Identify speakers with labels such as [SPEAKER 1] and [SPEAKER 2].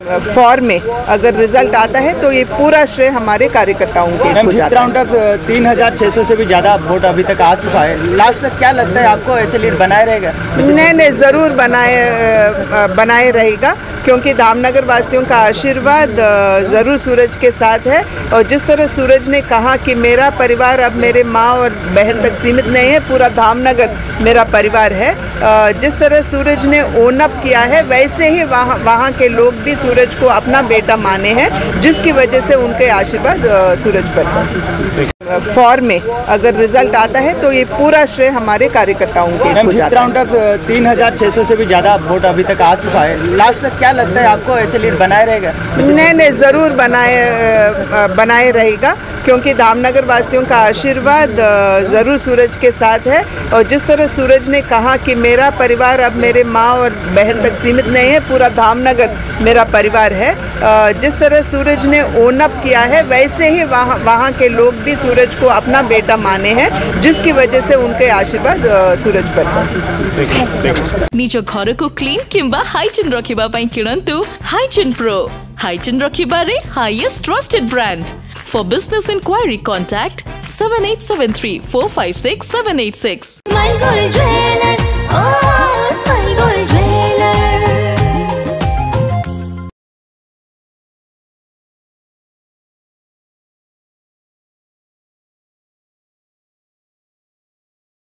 [SPEAKER 1] Form में अगर result आता है तो ये पूरा श्रेय हमारे कार्यकर्ताओं के हो जाता
[SPEAKER 2] राउंड तक तीन हज़ार छह सौ से भी ज़्यादा वोट अभी तक आ चुका है। लास्ट तक क्या लगता है आपको? ऐसे लीड बनाए रहेगा?
[SPEAKER 1] नहीं नहीं ज़रूर बनाए बनाए रहेगा। क्योंकि धामनगर वासियों का आशीर्वाद ज़रूर सूरज के साथ है। और जिस तरह सूरज ने कहा कि मेरा परिवार अब मेरे माँ और बहन तक सीमित नहीं है पूरा धामनगर मेरा परिवार है। जिस तरह सूरज ने ओनअप किया है वैसे ही वहाँ वहाँ के लोग भी सूरज को अपना बेटा माने हैं जिसकी वजह से उनके आशीर्वाद सूरज पर है। फॉर्म में अगर रिज़ल्ट आता है तो ये पूरा श्रेय हमारे कार्यकर्ताओं के
[SPEAKER 2] राउंड तक तीन हज़ार छः सौ से भी ज़्यादा वोट अभी तक आ चुका है। लास्ट तक क्या लगता है आपको ऐसे लीड बनाए रहेगा?
[SPEAKER 1] नहीं नहीं ज़रूर बनाए बनाए रहेगा। क्योंकि दामनगर वासियों का आशीर्वाद ज़रूर सूरज के साथ है। और जिस तरह सूरज ने कहा कि मेरा परिवार अब मेरे माँ और बहन तक सीमित नहीं है, पूरा धामनगर मेरा परिवार है। जिस तरह सूरज ने ओनअप किया है, वैसे ही वहाँ वहाँ के लोग भी सूरज को अपना बेटा माने हैं, जिसकी वजह से उनके आशीर्वाद सूरज पर
[SPEAKER 3] নিজ घर को क्लीन कि রখিবা रखा কিনন্তু হাইজিন प्रो হাইজিন रखे highest trusted brand For business
[SPEAKER 4] inquiry, contact 7873 456 786.